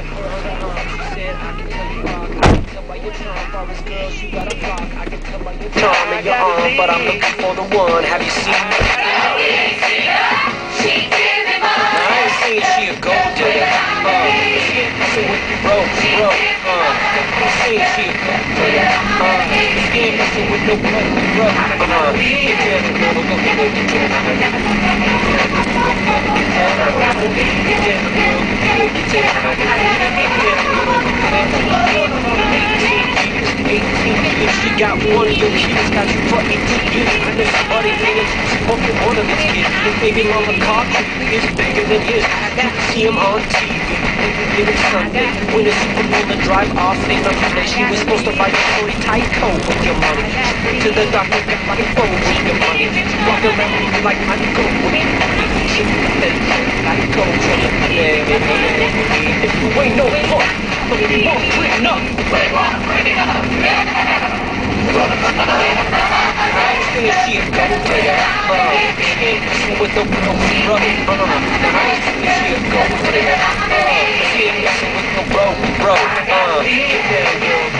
the girl that uh, she said I can tell you rock. I can tell by your charm, promise girls you got a rock. I can tell by your charm and your arm, but I'm looking for the one. Have you seen? Now, I ain't saying she a gold digger. Uh, she ain't messing with the bro, bro. Uh, I ain't saying she a gold digger. Uh, ain't messing with no bro, bro. Uh, get down, girl, go, go, go, get down. Got one of your kids, got you fucking 18 years. I know somebody thinking she's fucking one of his kids. His baby mama cock is bigger than his. You can see him on TV. Was Sunday when the Super Bowl to drive off in the Monday. She was supposed to buy a tight coat with your money. To the doctor, got my phone with your money. Walk around like I'm going. She like cold yeah, yeah, yeah. If you ain't no fuck, but you won't bring up. I ain't saying she a gold with no bro, bro. Uh, I ain't saying she a gold digger. Uh, she ain't messing with no bro, bro. Uh, get down, girl.